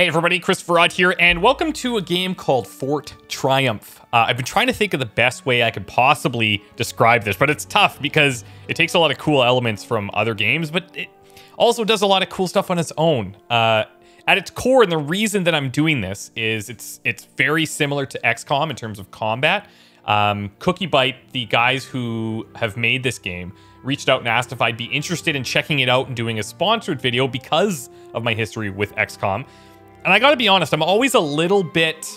Hey everybody, Christopher Odd here, and welcome to a game called Fort Triumph. Uh, I've been trying to think of the best way I could possibly describe this, but it's tough because it takes a lot of cool elements from other games, but it also does a lot of cool stuff on its own. Uh, at its core, and the reason that I'm doing this is it's it's very similar to XCOM in terms of combat. Um, Cookiebyte, the guys who have made this game, reached out and asked if I'd be interested in checking it out and doing a sponsored video because of my history with XCOM. And I gotta be honest, I'm always a little bit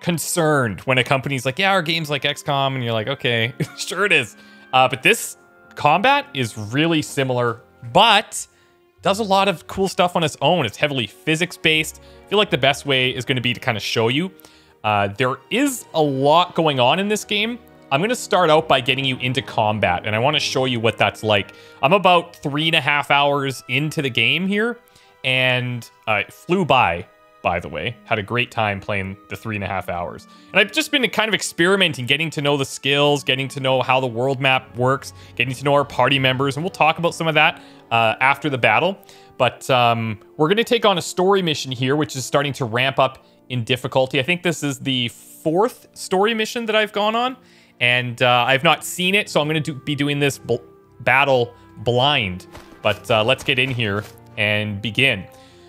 concerned when a company's like, yeah, our game's like XCOM, and you're like, okay, sure it is. Uh, but this combat is really similar, but does a lot of cool stuff on its own. It's heavily physics-based. I feel like the best way is gonna be to kind of show you. Uh, there is a lot going on in this game. I'm going to start out by getting you into combat, and I want to show you what that's like. I'm about three and a half hours into the game here, and uh, flew by, by the way. Had a great time playing the three and a half hours. And I've just been kind of experimenting, getting to know the skills, getting to know how the world map works, getting to know our party members, and we'll talk about some of that uh, after the battle. But um, we're going to take on a story mission here, which is starting to ramp up in difficulty. I think this is the fourth story mission that I've gone on, and uh, I've not seen it, so I'm going to do, be doing this battle blind. But uh, let's get in here and begin.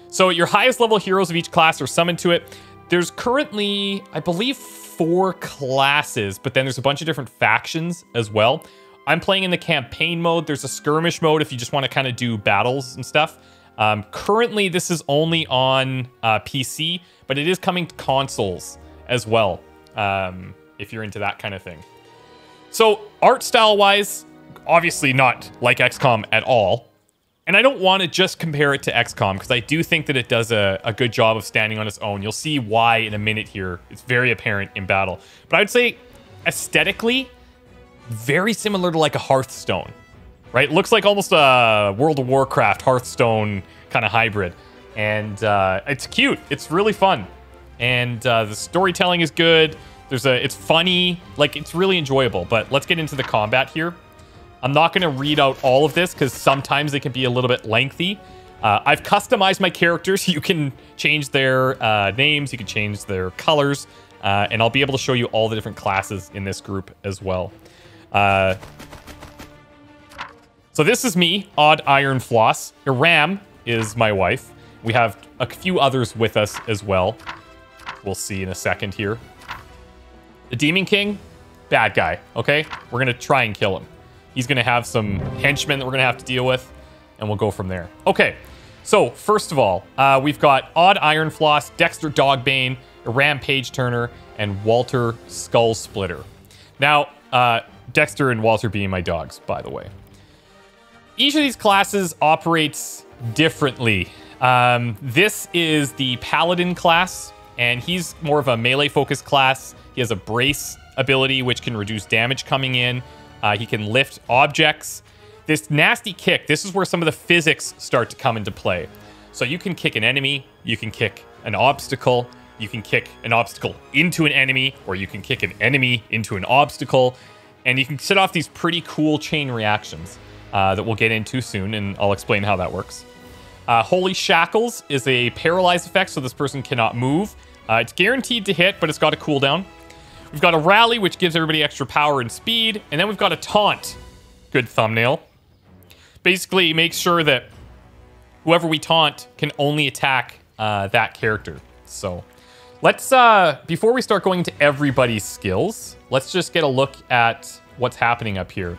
So your highest level heroes of each class are summoned to it. There's currently, I believe, four classes, but then there's a bunch of different factions as well. I'm playing in the campaign mode. There's a skirmish mode if you just want to kind of do battles and stuff. Um, currently, this is only on uh, PC, but it is coming to consoles as well, um, if you're into that kind of thing. So, art style-wise, obviously not like XCOM at all. And I don't want to just compare it to XCOM because I do think that it does a, a good job of standing on its own. You'll see why in a minute here. It's very apparent in battle. But I would say aesthetically, very similar to like a Hearthstone, right? Looks like almost a World of Warcraft Hearthstone kind of hybrid. And uh, it's cute. It's really fun. And uh, the storytelling is good. There's a, it's funny, like it's really enjoyable. But let's get into the combat here. I'm not going to read out all of this because sometimes it can be a little bit lengthy. Uh, I've customized my characters. You can change their uh, names, you can change their colors, uh, and I'll be able to show you all the different classes in this group as well. Uh, so this is me, Odd Iron Floss. Iram is my wife. We have a few others with us as well. We'll see in a second here. The Demon King, bad guy, okay? We're going to try and kill him. He's going to have some henchmen that we're going to have to deal with, and we'll go from there. Okay, so first of all, uh, we've got Odd Iron Floss, Dexter Dogbane, Rampage Turner, and Walter Skull Splitter. Now, uh, Dexter and Walter being my dogs, by the way. Each of these classes operates differently. Um, this is the Paladin class, and he's more of a melee-focused class. He has a brace ability, which can reduce damage coming in. Uh, he can lift objects. This nasty kick, this is where some of the physics start to come into play. So you can kick an enemy, you can kick an obstacle, you can kick an obstacle into an enemy, or you can kick an enemy into an obstacle, and you can set off these pretty cool chain reactions uh, that we'll get into soon, and I'll explain how that works. Uh, Holy Shackles is a paralyzed effect, so this person cannot move. Uh, it's guaranteed to hit, but it's got a cooldown. We've got a rally, which gives everybody extra power and speed. And then we've got a taunt. Good thumbnail. Basically, makes sure that whoever we taunt can only attack uh, that character. So let's, uh, before we start going to everybody's skills, let's just get a look at what's happening up here.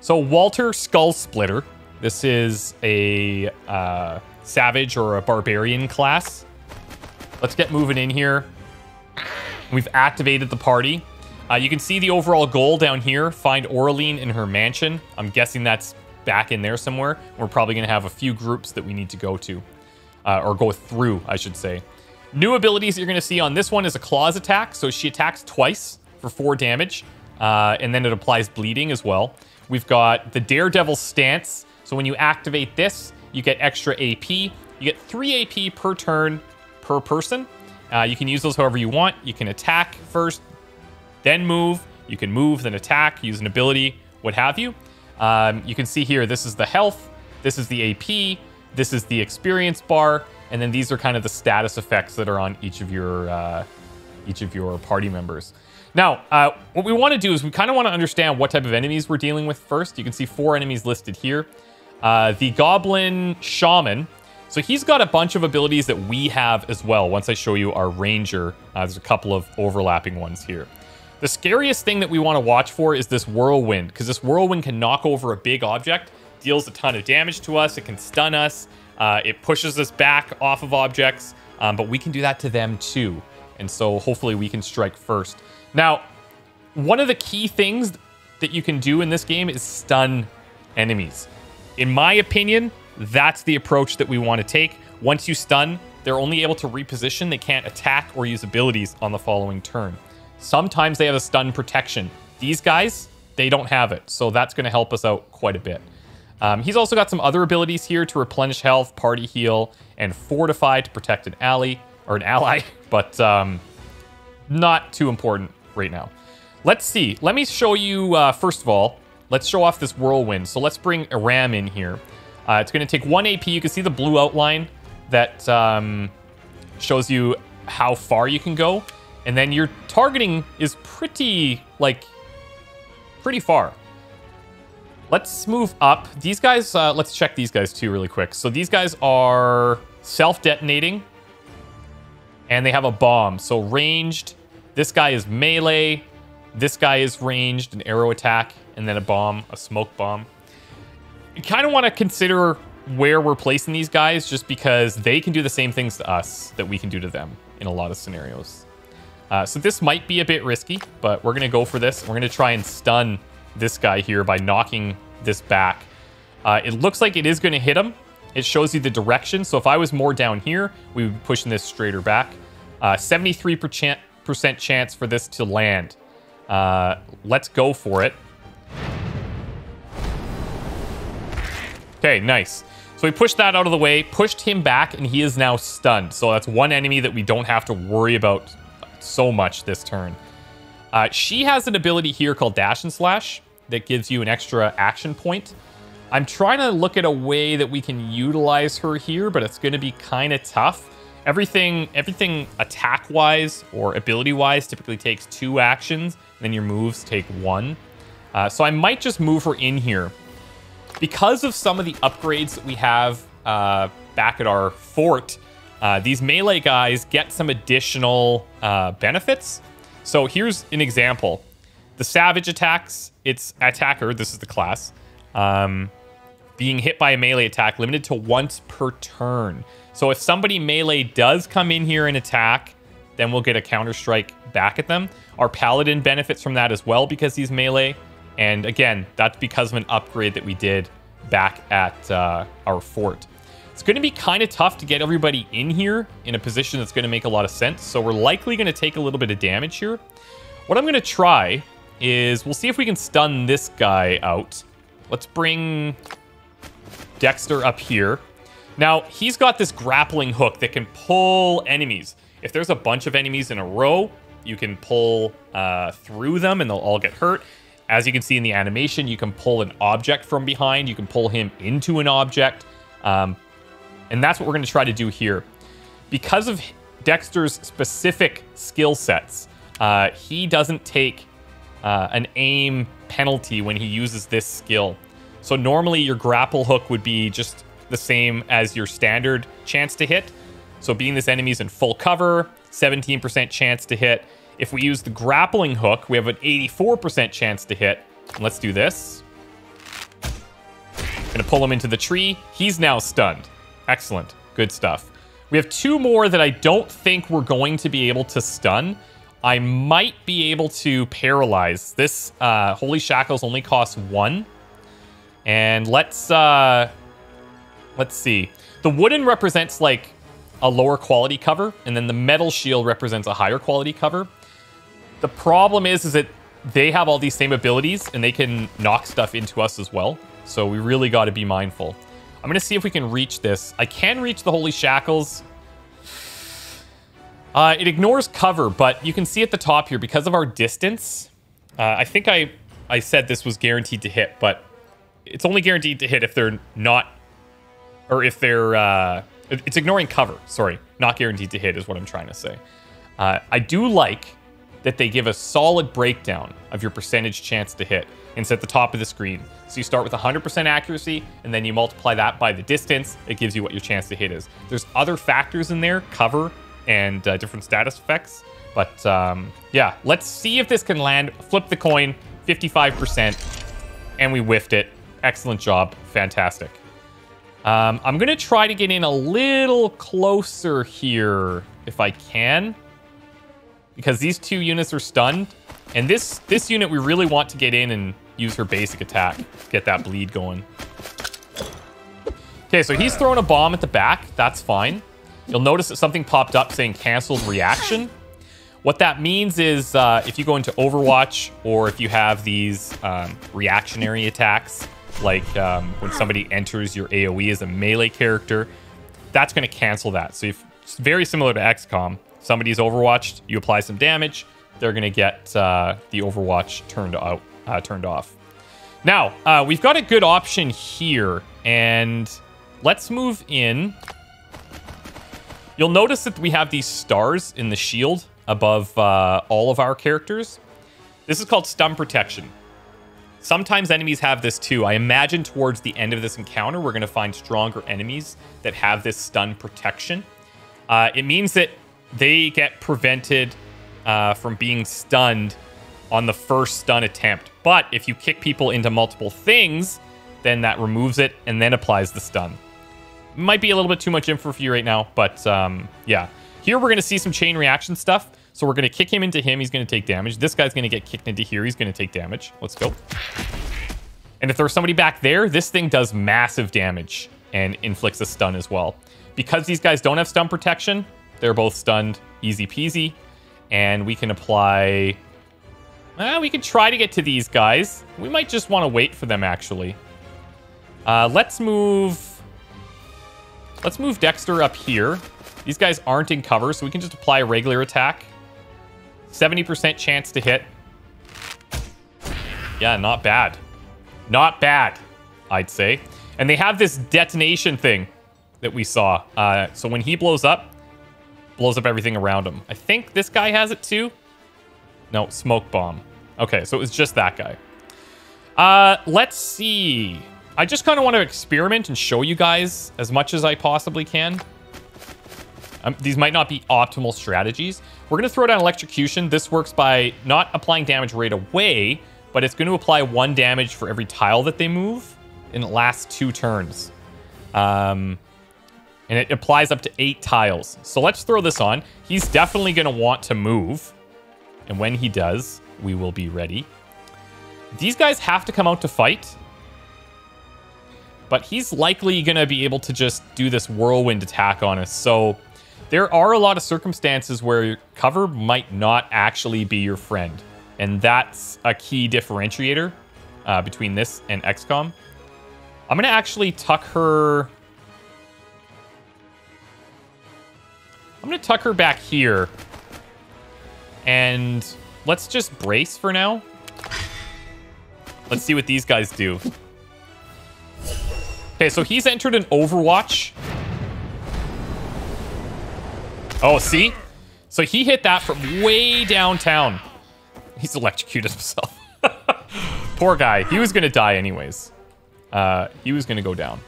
So Walter Skull Splitter. This is a uh, savage or a barbarian class. Let's get moving in here. We've activated the party. Uh, you can see the overall goal down here. Find Oraline in her mansion. I'm guessing that's back in there somewhere. We're probably going to have a few groups that we need to go to. Uh, or go through, I should say. New abilities you're going to see on this one is a claws attack. So she attacks twice for four damage. Uh, and then it applies bleeding as well. We've got the Daredevil stance. So when you activate this, you get extra AP. You get 3 AP per turn per person. Uh, you can use those however you want. You can attack first, then move. You can move, then attack, use an ability, what have you. Um, you can see here, this is the health, this is the AP, this is the experience bar, and then these are kind of the status effects that are on each of your uh, each of your party members. Now, uh, what we want to do is we kind of want to understand what type of enemies we're dealing with first. You can see four enemies listed here. Uh, the Goblin Shaman. So he's got a bunch of abilities that we have as well. Once I show you our Ranger, uh, there's a couple of overlapping ones here. The scariest thing that we want to watch for is this Whirlwind, because this Whirlwind can knock over a big object, deals a ton of damage to us, it can stun us, uh, it pushes us back off of objects, um, but we can do that to them too. And so hopefully we can strike first. Now, one of the key things that you can do in this game is stun enemies. In my opinion, that's the approach that we want to take. Once you stun, they're only able to reposition. They can't attack or use abilities on the following turn. Sometimes they have a stun protection. These guys, they don't have it. So that's going to help us out quite a bit. Um, he's also got some other abilities here to replenish health, party heal, and fortify to protect an ally or an ally, but um, not too important right now. Let's see. Let me show you, uh, first of all, let's show off this whirlwind. So let's bring Iram in here. Uh, it's going to take one AP. You can see the blue outline that um, shows you how far you can go. And then your targeting is pretty, like, pretty far. Let's move up. These guys, uh, let's check these guys too really quick. So these guys are self-detonating. And they have a bomb. So ranged. This guy is melee. This guy is ranged, an arrow attack, and then a bomb, a smoke bomb. You kind of want to consider where we're placing these guys just because they can do the same things to us that we can do to them in a lot of scenarios. Uh, so this might be a bit risky, but we're going to go for this. We're going to try and stun this guy here by knocking this back. Uh, it looks like it is going to hit him. It shows you the direction. So if I was more down here, we would be pushing this straighter back. 73% uh, chance for this to land. Uh, let's go for it. Okay, nice. So we pushed that out of the way, pushed him back, and he is now stunned. So that's one enemy that we don't have to worry about so much this turn. Uh, she has an ability here called Dash and Slash that gives you an extra action point. I'm trying to look at a way that we can utilize her here, but it's going to be kind of tough. Everything, everything attack-wise or ability-wise typically takes two actions, and then your moves take one. Uh, so I might just move her in here. Because of some of the upgrades that we have uh, back at our fort, uh, these melee guys get some additional uh, benefits. So here's an example. The Savage attacks its attacker, this is the class, um, being hit by a melee attack limited to once per turn. So if somebody melee does come in here and attack, then we'll get a counter strike back at them. Our Paladin benefits from that as well because he's melee. And again, that's because of an upgrade that we did back at uh, our fort. It's going to be kind of tough to get everybody in here in a position that's going to make a lot of sense. So we're likely going to take a little bit of damage here. What I'm going to try is we'll see if we can stun this guy out. Let's bring Dexter up here. Now, he's got this grappling hook that can pull enemies. If there's a bunch of enemies in a row, you can pull uh, through them and they'll all get hurt. As you can see in the animation, you can pull an object from behind. You can pull him into an object. Um, and that's what we're going to try to do here. Because of Dexter's specific skill sets, uh, he doesn't take uh, an aim penalty when he uses this skill. So normally your grapple hook would be just the same as your standard chance to hit. So being this enemy's in full cover, 17% chance to hit. If we use the grappling hook, we have an 84% chance to hit. Let's do this. Gonna pull him into the tree. He's now stunned. Excellent. Good stuff. We have two more that I don't think we're going to be able to stun. I might be able to paralyze. This uh, Holy Shackles only costs one. And let's, uh, let's see. The wooden represents like a lower quality cover, and then the metal shield represents a higher quality cover. The problem is, is that they have all these same abilities, and they can knock stuff into us as well. So we really got to be mindful. I'm going to see if we can reach this. I can reach the Holy Shackles. Uh, it ignores cover, but you can see at the top here, because of our distance, uh, I think I, I said this was guaranteed to hit, but it's only guaranteed to hit if they're not, or if they're, uh, It's ignoring cover. Sorry, not guaranteed to hit is what I'm trying to say. Uh, I do like that they give a solid breakdown of your percentage chance to hit. And it's at the top of the screen. So you start with 100% accuracy, and then you multiply that by the distance. It gives you what your chance to hit is. There's other factors in there, cover and uh, different status effects. But um, yeah, let's see if this can land. Flip the coin, 55%, and we whiffed it. Excellent job. Fantastic. Um, I'm to try to get in a little closer here if I can. Because these two units are stunned. And this, this unit we really want to get in and use her basic attack. Get that bleed going. Okay, so he's throwing a bomb at the back. That's fine. You'll notice that something popped up saying canceled reaction. What that means is uh, if you go into Overwatch or if you have these um, reactionary attacks, like um, when somebody enters your AoE as a melee character, that's going to cancel that. So if, it's very similar to XCOM. Somebody's Overwatched, you apply some damage, they're going to get uh, the Overwatch turned out, uh, turned off. Now, uh, we've got a good option here, and let's move in. You'll notice that we have these stars in the shield above uh, all of our characters. This is called stun protection. Sometimes enemies have this too. I imagine towards the end of this encounter, we're going to find stronger enemies that have this stun protection. Uh, it means that they get prevented uh, from being stunned on the first stun attempt. But if you kick people into multiple things, then that removes it and then applies the stun. Might be a little bit too much info for you right now, but um, yeah. Here we're going to see some chain reaction stuff. So we're going to kick him into him. He's going to take damage. This guy's going to get kicked into here. He's going to take damage. Let's go. And if there's somebody back there, this thing does massive damage and inflicts a stun as well. Because these guys don't have stun protection, they're both stunned easy peasy. And we can apply... Well, we can try to get to these guys. We might just want to wait for them, actually. Uh, let's move... Let's move Dexter up here. These guys aren't in cover, so we can just apply a regular attack. 70% chance to hit. Yeah, not bad. Not bad, I'd say. And they have this detonation thing that we saw. Uh, so when he blows up, blows up everything around him. I think this guy has it too. No, smoke bomb. Okay, so it was just that guy. Uh, let's see. I just kind of want to experiment and show you guys as much as I possibly can. Um, these might not be optimal strategies. We're going to throw down Electrocution. This works by not applying damage right away, but it's going to apply one damage for every tile that they move, and it lasts two turns. Um, and it applies up to eight tiles. So let's throw this on. He's definitely going to want to move. And when he does, we will be ready. These guys have to come out to fight. But he's likely going to be able to just do this whirlwind attack on us. So there are a lot of circumstances where cover might not actually be your friend. And that's a key differentiator uh, between this and XCOM. I'm going to actually tuck her... I'm going to tuck her back here. And let's just brace for now. Let's see what these guys do. Okay, so he's entered an Overwatch Oh, see? So he hit that from way downtown. He's electrocuted himself. Poor guy. He was going to die anyways. Uh, he was going to go down.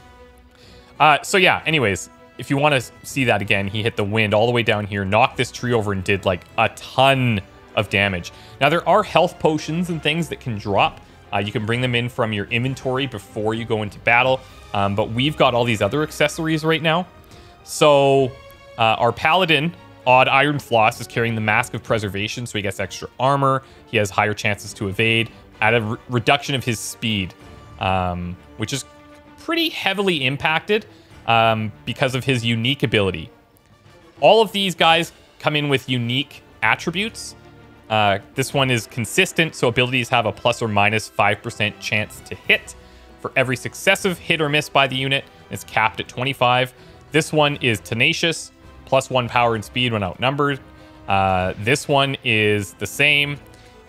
Uh, so yeah, anyways, if you want to see that again, he hit the wind all the way down here, knocked this tree over and did like a ton of damage. Now there are health potions and things that can drop. Uh, you can bring them in from your inventory before you go into battle. Um, but we've got all these other accessories right now. So uh, our paladin, Odd Iron Floss, is carrying the Mask of Preservation, so he gets extra armor. He has higher chances to evade at a re reduction of his speed, um, which is pretty heavily impacted um, because of his unique ability. All of these guys come in with unique attributes. Uh, this one is consistent, so abilities have a plus or minus 5% chance to hit for every successive hit or miss by the unit. It's capped at 25. This one is tenacious, plus one power and speed when outnumbered. Uh, this one is the same.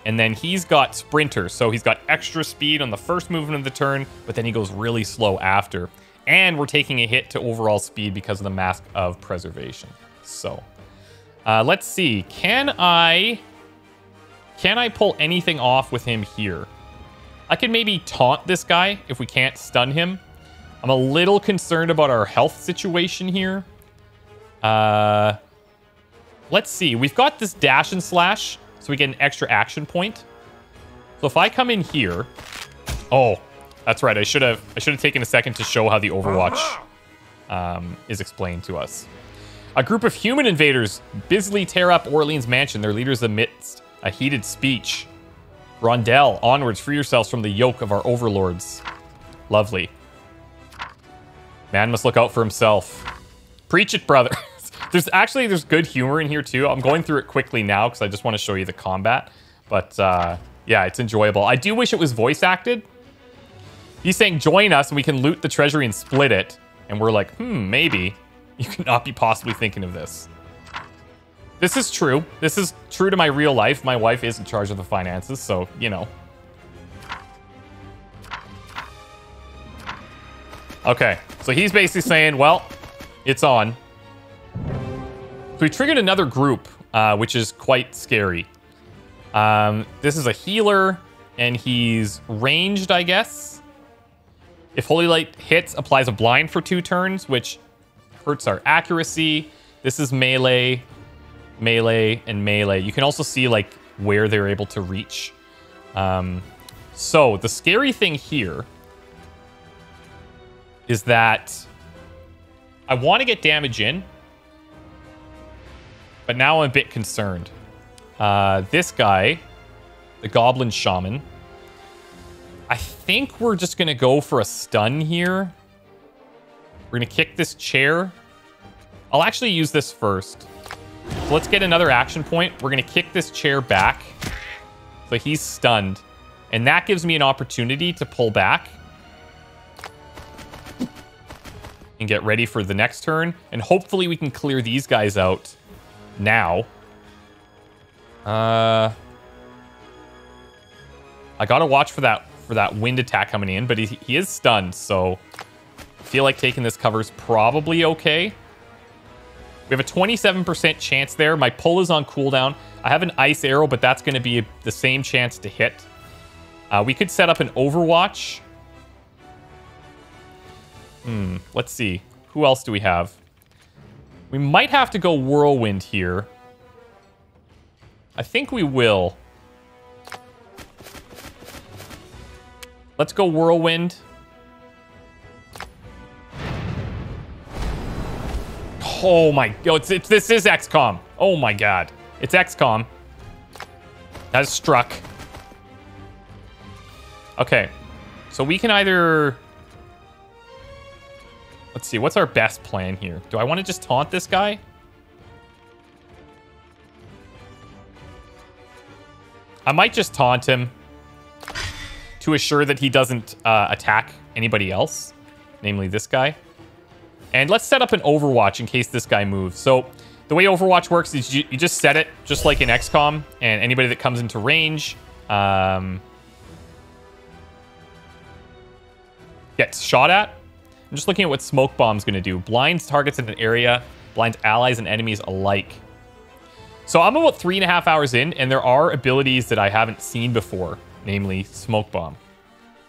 And then he's got Sprinter, so he's got extra speed on the first movement of the turn, but then he goes really slow after. And we're taking a hit to overall speed because of the Mask of Preservation. So, uh, let's see. Can I... Can I pull anything off with him here? I can maybe taunt this guy if we can't stun him. I'm a little concerned about our health situation here. Uh, let's see. We've got this dash and slash, so we get an extra action point. So if I come in here... Oh, that's right. I should have I should have taken a second to show how the Overwatch um, is explained to us. A group of human invaders busily tear up Orleans Mansion, their leaders amidst a heated speech. Rondell, onwards, free yourselves from the yoke of our overlords. Lovely. Man must look out for himself. Preach it, brother. there's actually, there's good humor in here too. I'm going through it quickly now because I just want to show you the combat. But uh, yeah, it's enjoyable. I do wish it was voice acted. He's saying, join us and we can loot the treasury and split it. And we're like, hmm, maybe. You cannot be possibly thinking of this. This is true. This is true to my real life. My wife is in charge of the finances, so, you know. Okay, so he's basically saying, well, it's on. So we triggered another group, uh, which is quite scary. Um, this is a healer, and he's ranged, I guess. If Holy Light hits, applies a blind for two turns, which hurts our accuracy. This is melee, melee, and melee. You can also see like where they're able to reach. Um, so the scary thing here is that I want to get damage in, but now I'm a bit concerned. Uh, this guy, the Goblin Shaman, I think we're just going to go for a stun here. We're going to kick this chair. I'll actually use this first. So let's get another action point. We're going to kick this chair back. So he's stunned. And that gives me an opportunity to pull back. And get ready for the next turn. And hopefully we can clear these guys out now. Uh, I gotta watch for that for that wind attack coming in, but he, he is stunned, so I feel like taking this cover is probably okay. We have a 27% chance there. My pull is on cooldown. I have an ice arrow, but that's going to be the same chance to hit. Uh, we could set up an overwatch. Hmm, let's see. Who else do we have? We might have to go whirlwind here. I think we will. Let's go whirlwind. Oh my god, it's, it's, this is XCOM. Oh my god. It's XCOM. That is struck. Okay. So we can either... Let's see, what's our best plan here? Do I want to just taunt this guy? I might just taunt him to assure that he doesn't uh, attack anybody else, namely this guy. And let's set up an Overwatch in case this guy moves. So the way Overwatch works is you, you just set it just like in XCOM, and anybody that comes into range um, gets shot at. I'm just looking at what Smoke Bomb's going to do. Blinds targets in an area, blinds allies and enemies alike. So I'm about three and a half hours in, and there are abilities that I haven't seen before namely Smoke Bomb.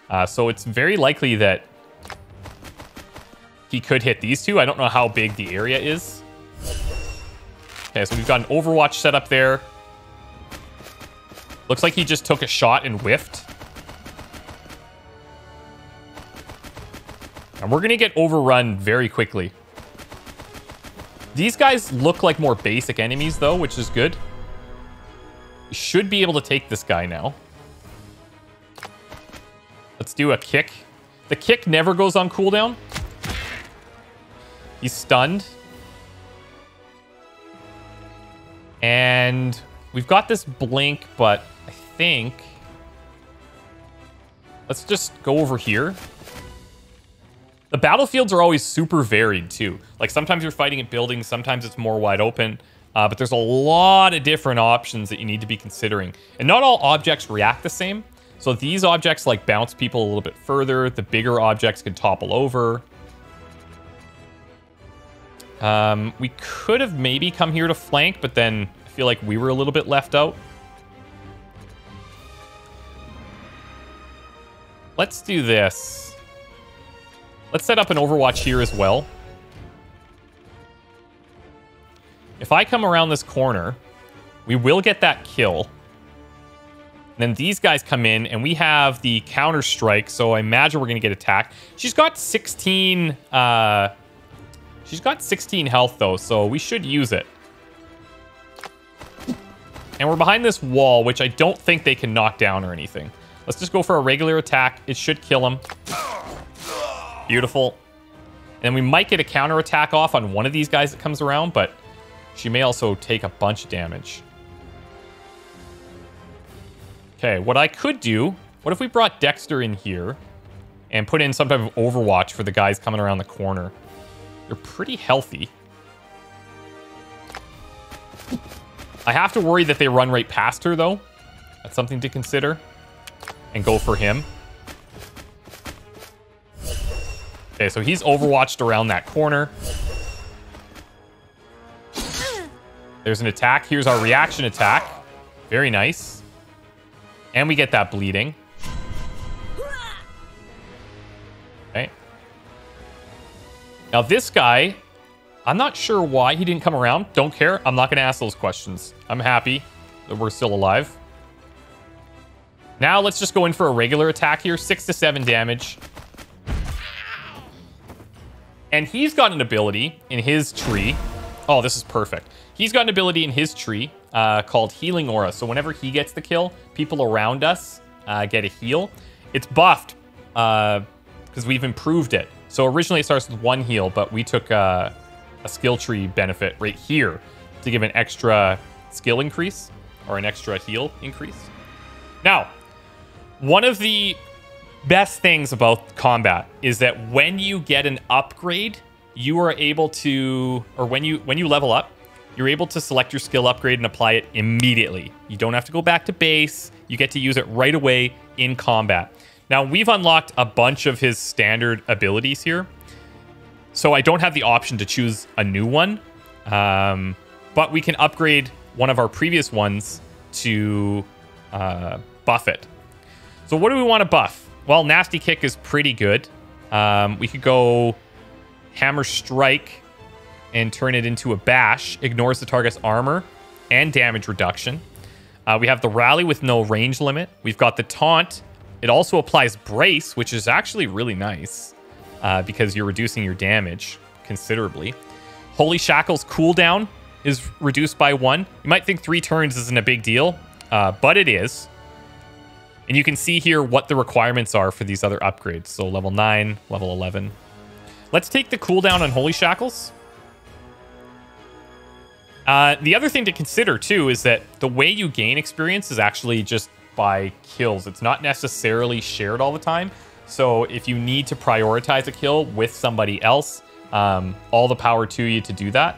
Uh, so it's very likely that he could hit these two. I don't know how big the area is. Okay, so we've got an Overwatch set up there. Looks like he just took a shot and whiffed. And we're going to get overrun very quickly. These guys look like more basic enemies, though, which is good. Should be able to take this guy now. Let's do a kick. The kick never goes on cooldown. He's stunned. And we've got this blink, but I think... Let's just go over here. The battlefields are always super varied, too. Like, sometimes you're fighting at buildings, sometimes it's more wide open. Uh, but there's a lot of different options that you need to be considering. And not all objects react the same. So these objects like bounce people a little bit further. The bigger objects can topple over. Um, we could have maybe come here to flank, but then I feel like we were a little bit left out. Let's do this. Let's set up an Overwatch here as well. If I come around this corner, we will get that kill. And then these guys come in, and we have the counter strike, so I imagine we're going to get attacked. She's got 16... Uh, she's got 16 health, though, so we should use it. And we're behind this wall, which I don't think they can knock down or anything. Let's just go for a regular attack. It should kill him. Beautiful. And we might get a counter attack off on one of these guys that comes around, but she may also take a bunch of damage. Okay, what I could do... What if we brought Dexter in here and put in some type of overwatch for the guys coming around the corner? They're pretty healthy. I have to worry that they run right past her, though. That's something to consider. And go for him. Okay, so he's overwatched around that corner. There's an attack. Here's our reaction attack. Very nice. And we get that bleeding. Okay. Now this guy, I'm not sure why he didn't come around. Don't care. I'm not going to ask those questions. I'm happy that we're still alive. Now let's just go in for a regular attack here. Six to seven damage. And he's got an ability in his tree. Oh, this is perfect. He's got an ability in his tree uh, called Healing Aura. So whenever he gets the kill, people around us uh, get a heal. It's buffed because uh, we've improved it. So originally it starts with one heal, but we took uh, a skill tree benefit right here to give an extra skill increase or an extra heal increase. Now, one of the best things about combat is that when you get an upgrade, you are able to, or when you when you level up, you're able to select your skill upgrade and apply it immediately. You don't have to go back to base. You get to use it right away in combat. Now, we've unlocked a bunch of his standard abilities here. So I don't have the option to choose a new one. Um, but we can upgrade one of our previous ones to uh, buff it. So what do we want to buff? Well, Nasty Kick is pretty good. Um, we could go Hammer Strike and turn it into a bash. Ignores the target's armor and damage reduction. Uh, we have the rally with no range limit. We've got the taunt. It also applies brace, which is actually really nice uh, because you're reducing your damage considerably. Holy Shackles cooldown is reduced by one. You might think three turns isn't a big deal, uh, but it is. And you can see here what the requirements are for these other upgrades. So level 9, level 11. Let's take the cooldown on Holy Shackles. Uh, the other thing to consider too is that the way you gain experience is actually just by kills. It's not necessarily shared all the time. So if you need to prioritize a kill with somebody else, um, all the power to you to do that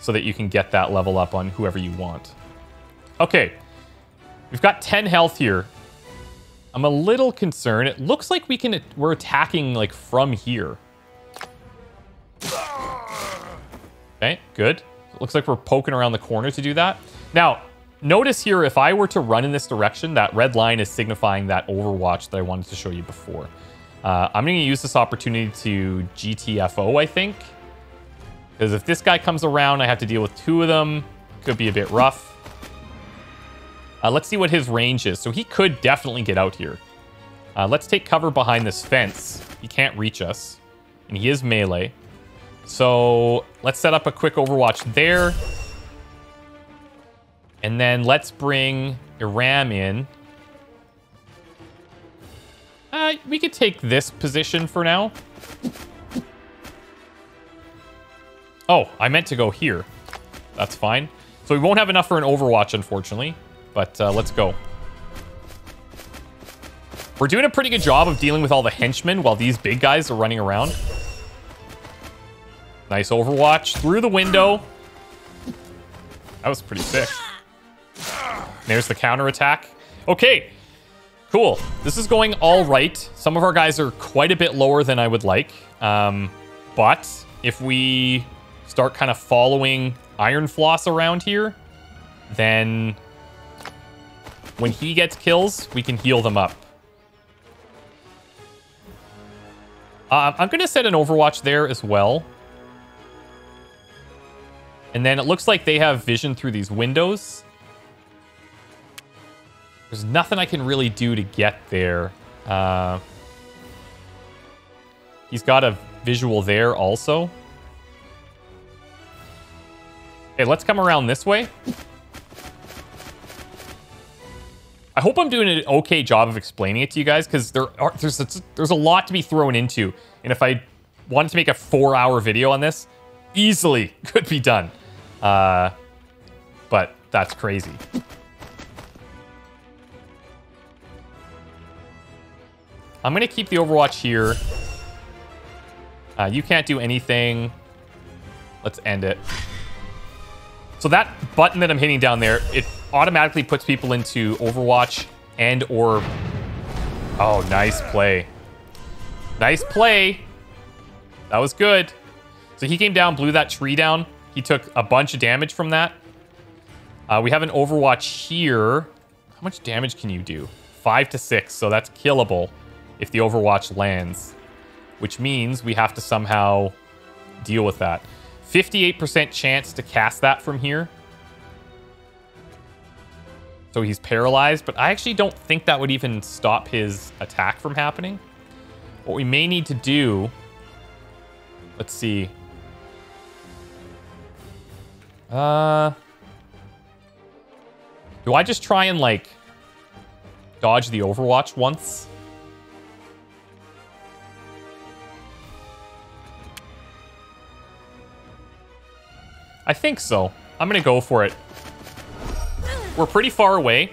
so that you can get that level up on whoever you want. Okay, we've got 10 health here. I'm a little concerned. It looks like we can, we're attacking like from here. Okay, good. Looks like we're poking around the corner to do that. Now, notice here, if I were to run in this direction, that red line is signifying that overwatch that I wanted to show you before. Uh, I'm going to use this opportunity to GTFO, I think. Because if this guy comes around, I have to deal with two of them. Could be a bit rough. Uh, let's see what his range is. So he could definitely get out here. Uh, let's take cover behind this fence. He can't reach us. And he is melee. So let's set up a quick Overwatch there. And then let's bring Iram in. Uh, we could take this position for now. Oh, I meant to go here. That's fine. So we won't have enough for an Overwatch, unfortunately. But uh, let's go. We're doing a pretty good job of dealing with all the henchmen while these big guys are running around. Nice Overwatch through the window. That was pretty sick. There's the counter attack. Okay, cool. This is going all right. Some of our guys are quite a bit lower than I would like. Um, but if we start kind of following Iron Floss around here, then when he gets kills, we can heal them up. Uh, I'm going to set an Overwatch there as well. And then it looks like they have vision through these windows. There's nothing I can really do to get there. Uh, he's got a visual there also. Okay, let's come around this way. I hope I'm doing an okay job of explaining it to you guys because there are there's a, there's a lot to be thrown into, and if I wanted to make a four-hour video on this, easily could be done. Uh, but that's crazy. I'm gonna keep the Overwatch here. Uh, you can't do anything. Let's end it. So that button that I'm hitting down there, it automatically puts people into Overwatch and or... Oh, nice play. Nice play. That was good. So he came down, blew that tree down. He took a bunch of damage from that. Uh, we have an Overwatch here. How much damage can you do? Five to six, so that's killable if the Overwatch lands. Which means we have to somehow deal with that. 58% chance to cast that from here. So he's paralyzed, but I actually don't think that would even stop his attack from happening. What we may need to do... Let's see. Uh... Do I just try and, like, dodge the Overwatch once? I think so. I'm to go for it. We're pretty far away.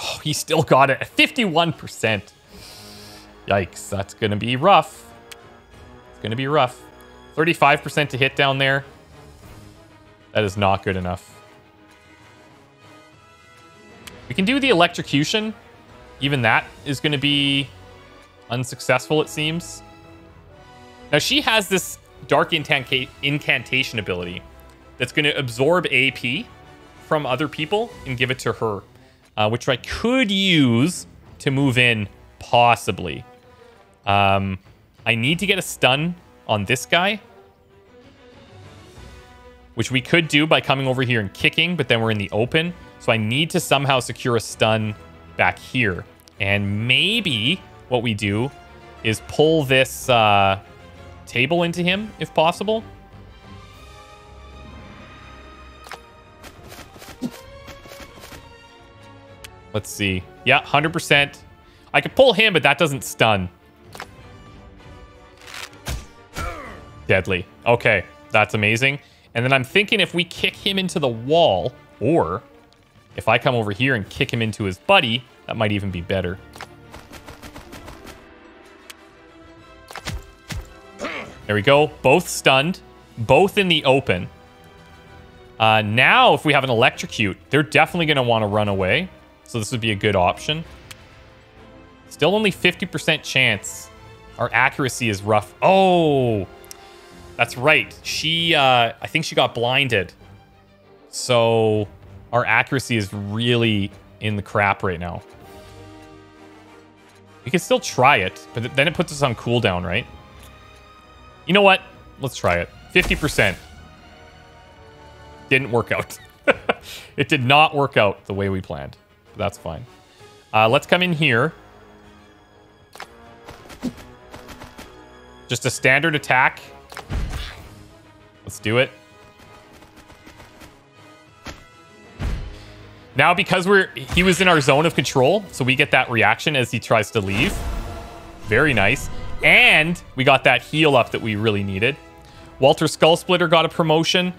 Oh, he still got it at 51%. Yikes, that's to be rough. It's to be rough. 35% to hit down there. That is not good enough. We can do the electrocution. Even that is going to be unsuccessful, it seems. Now, she has this Dark Incantation ability that's going to absorb AP from other people and give it to her, uh, which I could use to move in, possibly. Um, I need to get a stun on this guy, which we could do by coming over here and kicking, but then we're in the open. So I need to somehow secure a stun back here. And maybe what we do is pull this uh, table into him, if possible. Let's see. Yeah, 100%. I could pull him, but that doesn't stun. Deadly. Okay, that's amazing. And then I'm thinking if we kick him into the wall, or if I come over here and kick him into his buddy, that might even be better. There we go. Both stunned. Both in the open. Uh, now, if we have an electrocute, they're definitely going to want to run away. So this would be a good option. Still only 50% chance. Our accuracy is rough. Oh, that's right. She, uh, I think she got blinded. So our accuracy is really in the crap right now. We can still try it, but then it puts us on cooldown, right? You know what? Let's try it. 50%. Didn't work out. it did not work out the way we planned. That's fine. Uh, let's come in here. Just a standard attack. Let's do it. Now, because we're he was in our zone of control, so we get that reaction as he tries to leave. Very nice. And we got that heal up that we really needed. Walter Skull Splitter got a promotion.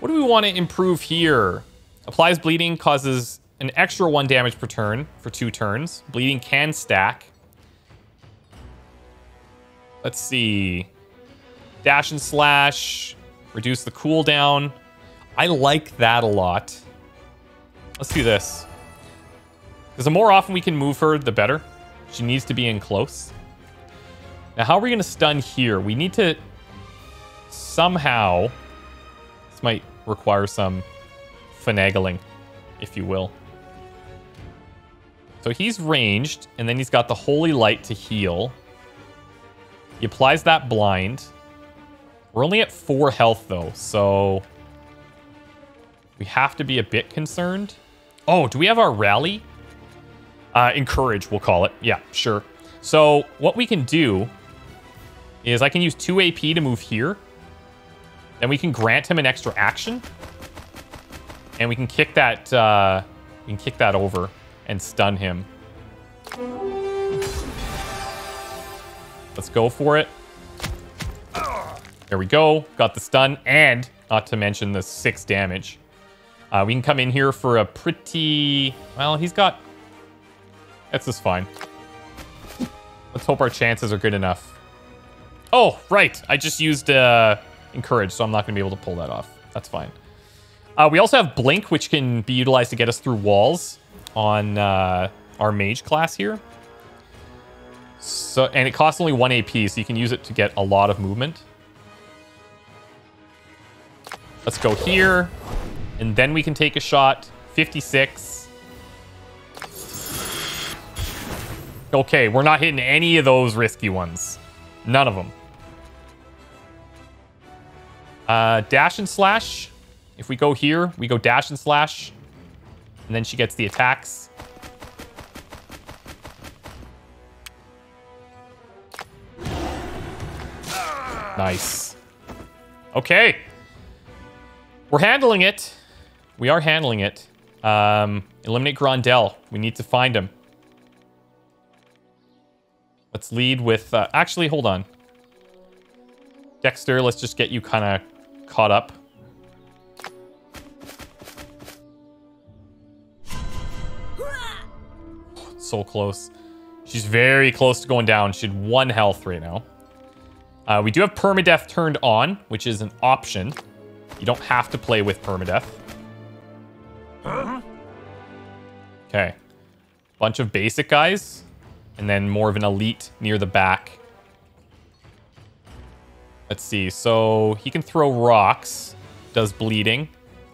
What do we want to improve here? Applies bleeding, causes an extra one damage per turn for two turns. Bleeding can stack. Let's see. Dash and slash. Reduce the cooldown. I like that a lot. Let's do this. Because the more often we can move her, the better. She needs to be in close. Now, how are we going to stun here? We need to somehow This might require some finagling, if you will. So he's ranged, and then he's got the Holy Light to heal. He applies that blind. We're only at four health, though, so... We have to be a bit concerned. Oh, do we have our rally? Uh, encourage, we'll call it. Yeah, sure. So what we can do is I can use 2 AP to move here. Then we can grant him an extra action. And we can kick that, uh, we can kick that over and stun him. Let's go for it. There we go. Got the stun and not to mention the six damage. Uh, we can come in here for a pretty... Well, he's got... That's just fine. Let's hope our chances are good enough. Oh, right. I just used uh, Encourage, so I'm not going to be able to pull that off. That's fine. Uh, we also have Blink, which can be utilized to get us through walls on uh, our Mage class here. So, and it costs only 1 AP, so you can use it to get a lot of movement. Let's go here. And then we can take a shot. 56. Okay, we're not hitting any of those risky ones. None of them. Uh, dash and slash. If we go here, we go dash and slash. And then she gets the attacks. Nice. Okay. We're handling it. We are handling it. Um, eliminate Grondel. We need to find him. Let's lead with... Uh, actually, hold on. Dexter, let's just get you kind of caught up. so close. She's very close to going down. She had one health right now. Uh, we do have permadeath turned on, which is an option. You don't have to play with permadeath. Okay. Bunch of basic guys. And then more of an elite near the back. Let's see. So he can throw rocks. Does bleeding.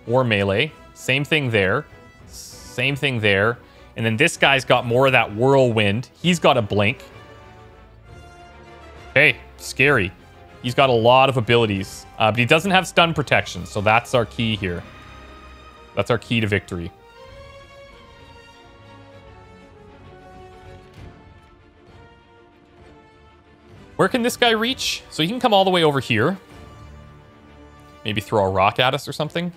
Or melee. Same thing there. Same thing there. And then this guy's got more of that whirlwind. He's got a blink. Hey, scary. He's got a lot of abilities. Uh, but he doesn't have stun protection, so that's our key here. That's our key to victory. Where can this guy reach? So he can come all the way over here. Maybe throw a rock at us or something.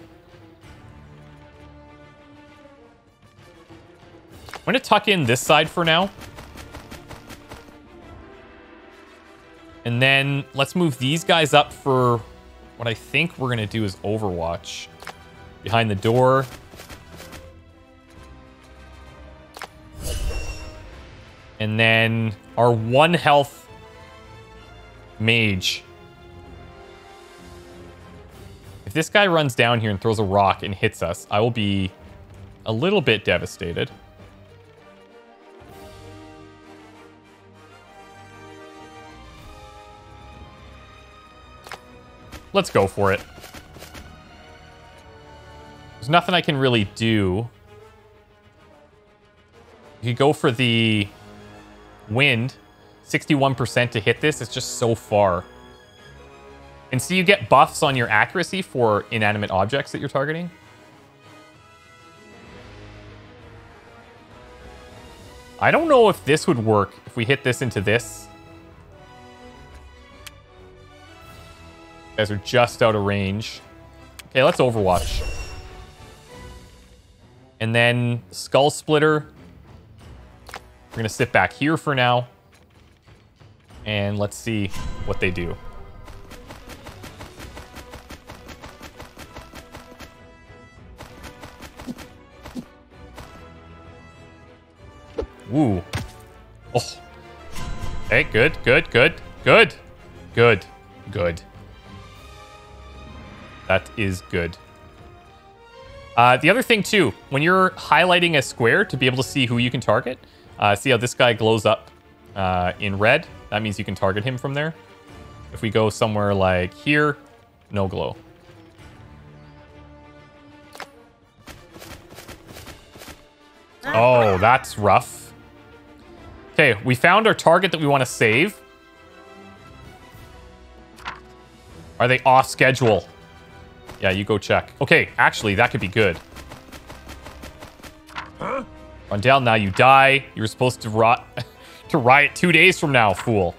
I'm going to tuck in this side for now. And then let's move these guys up for what I think we're going to do is Overwatch. Behind the door. And then our one health mage. If this guy runs down here and throws a rock and hits us, I will be a little bit devastated. Let's go for it. There's nothing I can really do. You go for the wind. 61% to hit this. It's just so far. And see, you get buffs on your accuracy for inanimate objects that you're targeting. I don't know if this would work if we hit this into this. Guys are just out of range. Okay, let's Overwatch. And then Skull Splitter. We're going to sit back here for now. And let's see what they do. Ooh. Oh. Okay, good, good, good, good, good, good. That is good. Uh, the other thing too, when you're highlighting a square to be able to see who you can target, uh, see how this guy glows up uh, in red? That means you can target him from there. If we go somewhere like here, no glow. Oh, that's rough. Okay, we found our target that we want to save. Are they off schedule? Yeah, you go check. Okay, actually, that could be good. Run down now, you die. You were supposed to rot to riot two days from now, fool.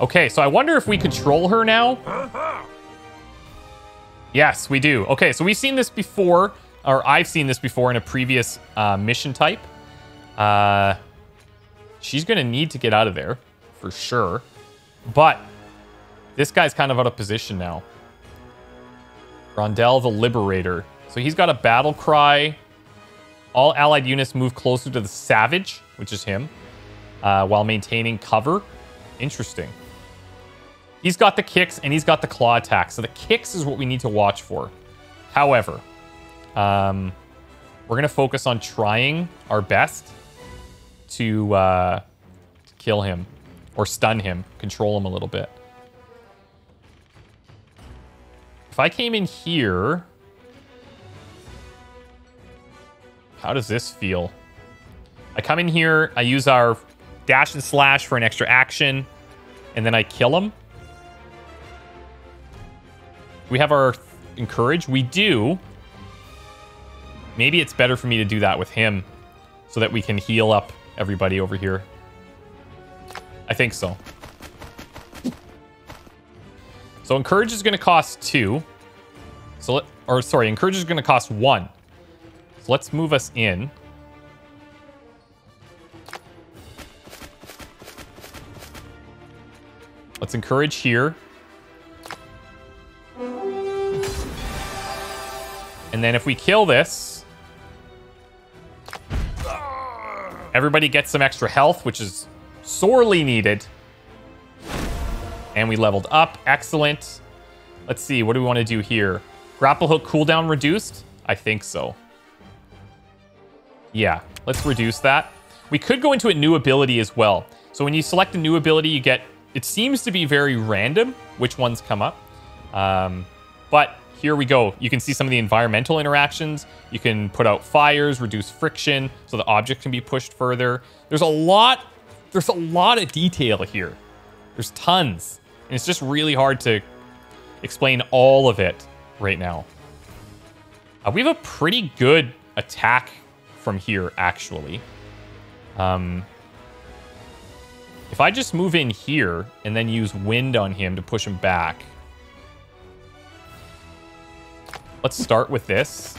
Okay, so I wonder if we control her now. Yes, we do. Okay, so we've seen this before, or I've seen this before in a previous uh, mission type. Uh, she's going to need to get out of there, for sure. But this guy's kind of out of position now. Rondel the Liberator. So he's got a battle cry. All allied units move closer to the Savage, which is him, uh, while maintaining cover. Interesting. He's got the kicks and he's got the claw attack. So the kicks is what we need to watch for. However, um, we're going to focus on trying our best to, uh, to kill him or stun him, control him a little bit. If I came in here, how does this feel? I come in here, I use our dash and slash for an extra action, and then I kill him we have our encourage? We do. Maybe it's better for me to do that with him so that we can heal up everybody over here. I think so. So encourage is going to cost two. So let, or sorry, encourage is going to cost one. So let's move us in. Let's encourage here. And then if we kill this, everybody gets some extra health, which is sorely needed. And we leveled up. Excellent. Let's see. What do we want to do here? Grapple hook cooldown reduced? I think so. Yeah, let's reduce that. We could go into a new ability as well. So when you select a new ability, you get... It seems to be very random which ones come up. Um, but here we go. You can see some of the environmental interactions. You can put out fires, reduce friction, so the object can be pushed further. There's a lot, there's a lot of detail here. There's tons. And it's just really hard to explain all of it right now. Uh, we have a pretty good attack from here, actually. Um, if I just move in here and then use wind on him to push him back, Let's start with this.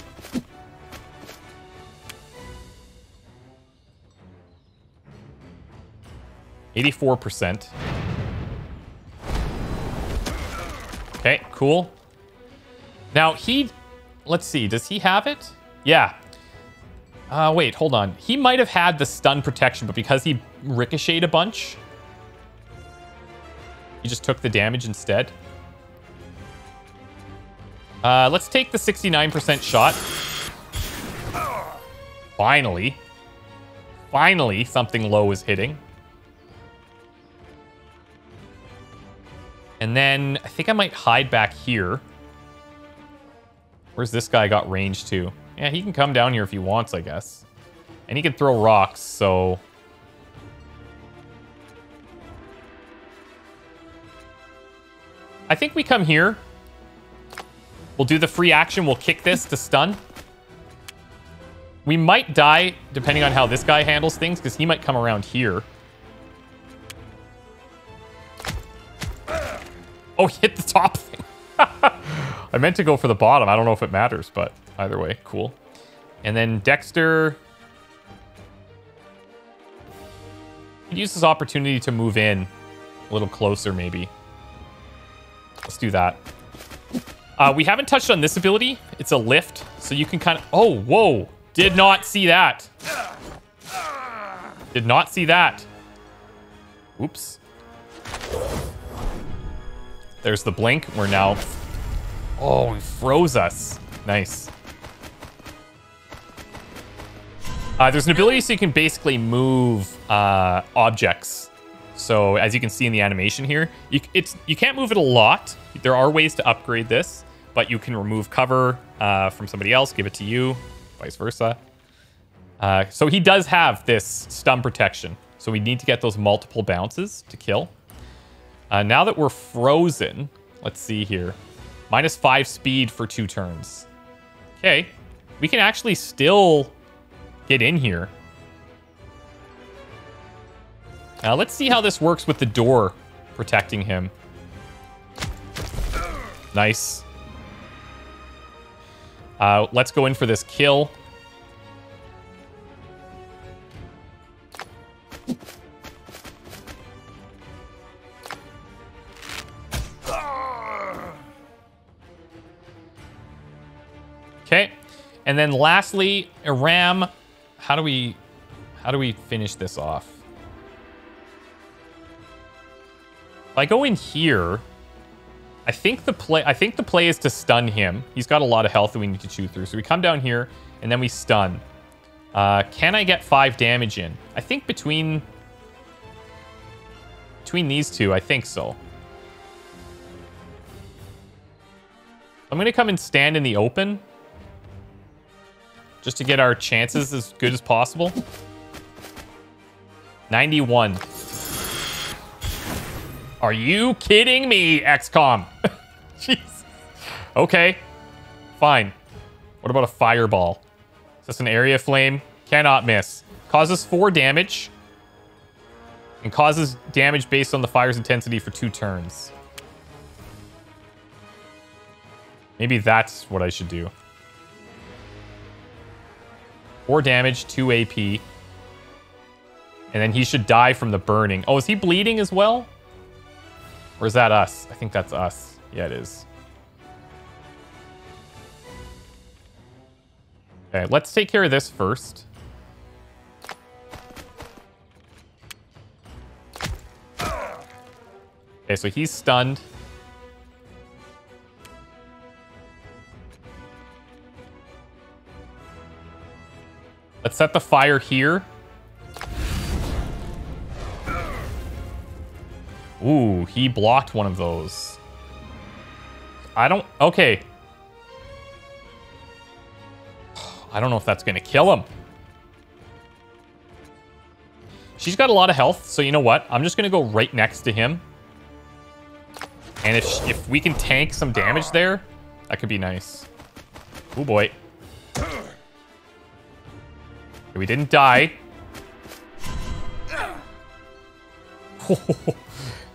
Eighty-four percent. Okay, cool. Now he, let's see, does he have it? Yeah. Uh, wait, hold on. He might have had the stun protection, but because he ricocheted a bunch, he just took the damage instead. Uh, let's take the 69% shot. Finally. Finally, something low is hitting. And then I think I might hide back here. Where's this guy got range to? Yeah, he can come down here if he wants, I guess. And he can throw rocks, so... I think we come here. We'll do the free action. We'll kick this to stun. We might die, depending on how this guy handles things, because he might come around here. Oh, hit the top thing. I meant to go for the bottom. I don't know if it matters, but either way, cool. And then Dexter... Could Use this opportunity to move in a little closer, maybe. Let's do that. Uh, we haven't touched on this ability. It's a lift, so you can kind of... Oh, whoa. Did not see that. Did not see that. Oops. There's the blink. We're now... Oh, he froze us. Nice. Uh, there's an ability so you can basically move uh, objects. So as you can see in the animation here, you, it's you can't move it a lot. There are ways to upgrade this, but you can remove cover uh, from somebody else, give it to you, vice versa. Uh, so he does have this stun protection. So we need to get those multiple bounces to kill. Uh, now that we're frozen, let's see here. Minus five speed for two turns. Okay. We can actually still get in here. Now let's see how this works with the door protecting him. Nice. Uh, let's go in for this kill. Okay. And then lastly, Iram, how do we how do we finish this off? If I go in here, I think the play I think the play is to stun him. He's got a lot of health that we need to chew through. So we come down here and then we stun. Uh, can I get five damage in? I think between between these two, I think so. I'm gonna come and stand in the open just to get our chances as good as possible. 91. Are you kidding me, XCOM? Jeez. Okay. Fine. What about a fireball? Is this an area flame? Cannot miss. Causes four damage. And causes damage based on the fire's intensity for two turns. Maybe that's what I should do. 4 damage, 2 AP. And then he should die from the burning. Oh, is he bleeding as well? Or is that us? I think that's us. Yeah, it is. Okay, let's take care of this first. Okay, so he's stunned. Let's set the fire here. Ooh, he blocked one of those. I don't... Okay. I don't know if that's going to kill him. She's got a lot of health, so you know what? I'm just going to go right next to him. And if, if we can tank some damage there, that could be nice. Oh boy. We didn't die.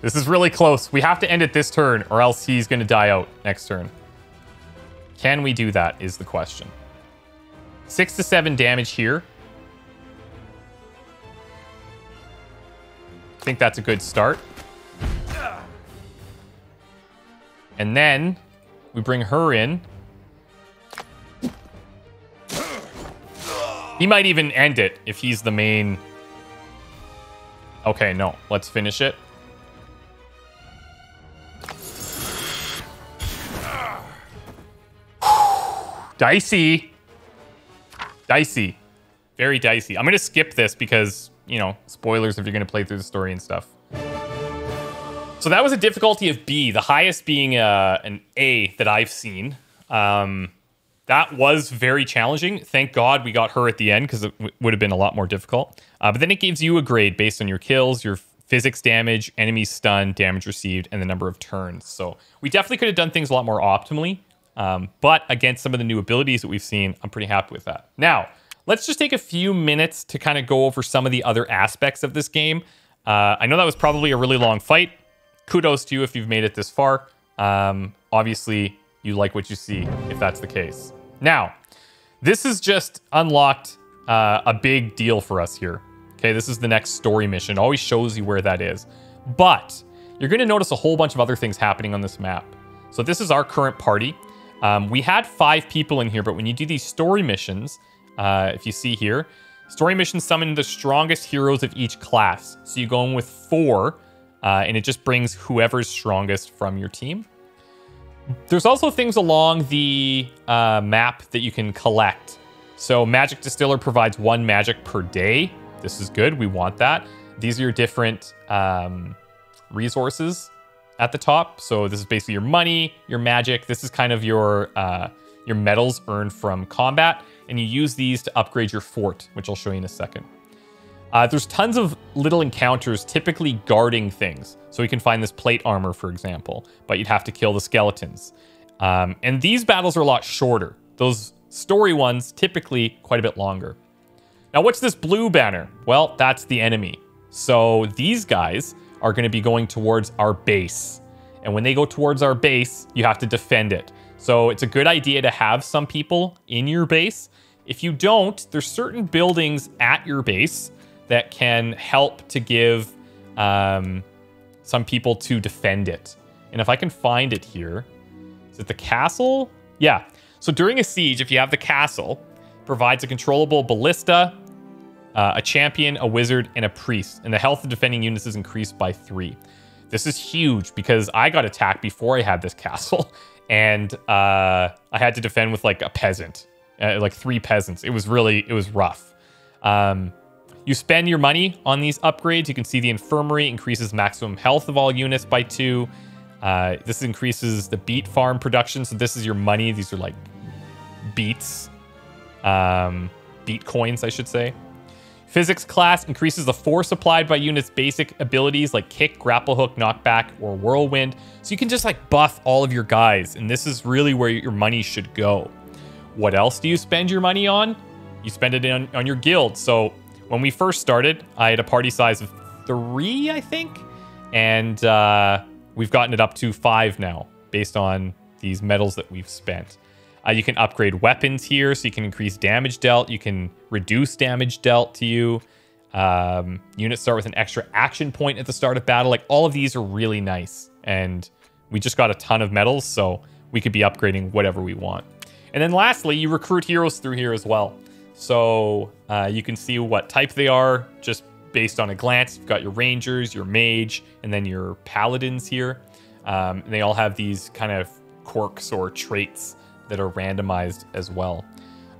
this is really close. We have to end it this turn or else he's going to die out next turn. Can we do that is the question. Six to seven damage here. I think that's a good start. And then we bring her in. He might even end it if he's the main... Okay, no. Let's finish it. Dicey. Dicey. Very dicey. I'm going to skip this because, you know, spoilers if you're going to play through the story and stuff. So that was a difficulty of B, the highest being uh, an A that I've seen. Um, that was very challenging. Thank God we got her at the end because it would have been a lot more difficult. Uh, but then it gives you a grade based on your kills, your physics damage, enemy stun, damage received, and the number of turns. So we definitely could have done things a lot more optimally. Um, but against some of the new abilities that we've seen, I'm pretty happy with that. Now, let's just take a few minutes to kind of go over some of the other aspects of this game. Uh, I know that was probably a really long fight. Kudos to you if you've made it this far. Um, obviously, you like what you see if that's the case. Now, this is just unlocked uh, a big deal for us here. Okay, this is the next story mission. It always shows you where that is. But you're going to notice a whole bunch of other things happening on this map. So this is our current party. Um, we had five people in here, but when you do these story missions, uh, if you see here, story missions summon the strongest heroes of each class. So you go in with four, uh, and it just brings whoever's strongest from your team. There's also things along the uh, map that you can collect. So Magic Distiller provides one magic per day. This is good. We want that. these are your different um, resources at the top. So this is basically your money, your magic. This is kind of your uh, your medals earned from combat, and you use these to upgrade your fort, which I'll show you in a second. Uh, there's tons of little encounters typically guarding things. So you can find this plate armor, for example, but you'd have to kill the skeletons. Um, and these battles are a lot shorter. Those story ones, typically quite a bit longer. Now, what's this blue banner? Well, that's the enemy. So these guys are going to be going towards our base. And when they go towards our base, you have to defend it. So it's a good idea to have some people in your base. If you don't, there's certain buildings at your base that can help to give um, some people to defend it. And if I can find it here, is it the castle? Yeah. So during a siege, if you have the castle, provides a controllable ballista, uh, a champion, a wizard, and a priest. And the health of defending units is increased by three. This is huge because I got attacked before I had this castle. And uh, I had to defend with like a peasant, uh, like three peasants. It was really, it was rough. Um, you spend your money on these upgrades. You can see the infirmary increases maximum health of all units by two. Uh, this increases the beet farm production. So this is your money. These are like beets, um, beet coins, I should say. Physics class increases the force applied by units' basic abilities like kick, grapple hook, knockback, or whirlwind. So you can just like buff all of your guys. And this is really where your money should go. What else do you spend your money on? You spend it on, on your guild. So when we first started, I had a party size of three, I think. And uh, we've gotten it up to five now based on these medals that we've spent. Uh, you can upgrade weapons here, so you can increase damage dealt. You can reduce damage dealt to you. Um, units start with an extra action point at the start of battle. Like all of these are really nice. And we just got a ton of medals, so we could be upgrading whatever we want. And then lastly, you recruit heroes through here as well. So uh, you can see what type they are just based on a glance. You've got your rangers, your mage, and then your paladins here. Um, and they all have these kind of quirks or traits that are randomized as well.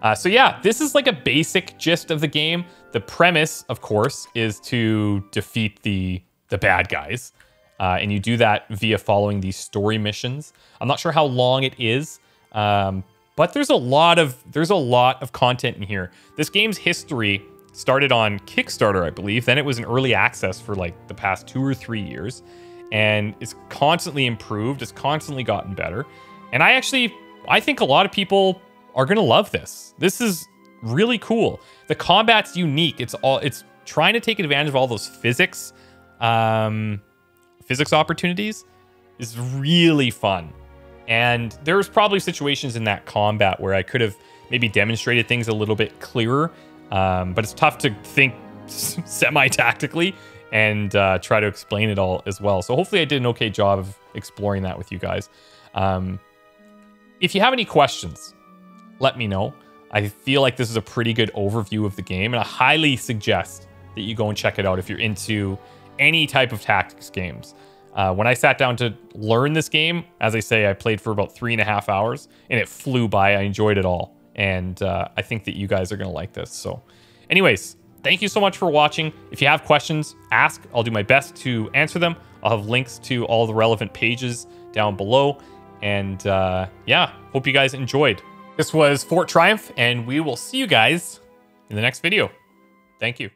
Uh, so yeah, this is like a basic gist of the game. The premise, of course, is to defeat the the bad guys. Uh, and you do that via following these story missions. I'm not sure how long it is, um, but there's a lot of there's a lot of content in here. This game's history started on Kickstarter, I believe. Then it was in early access for like the past two or three years, and it's constantly improved. It's constantly gotten better, and I actually I think a lot of people are gonna love this. This is really cool. The combat's unique. It's all it's trying to take advantage of all those physics, um, physics opportunities. Is really fun. And there's probably situations in that combat where I could have maybe demonstrated things a little bit clearer, um, but it's tough to think semi-tactically and uh, try to explain it all as well. So hopefully I did an okay job of exploring that with you guys. Um, if you have any questions, let me know. I feel like this is a pretty good overview of the game, and I highly suggest that you go and check it out if you're into any type of tactics games. Uh, when I sat down to learn this game, as I say, I played for about three and a half hours and it flew by. I enjoyed it all. And uh, I think that you guys are going to like this. So, anyways, thank you so much for watching. If you have questions, ask. I'll do my best to answer them. I'll have links to all the relevant pages down below. And uh, yeah, hope you guys enjoyed. This was Fort Triumph, and we will see you guys in the next video. Thank you.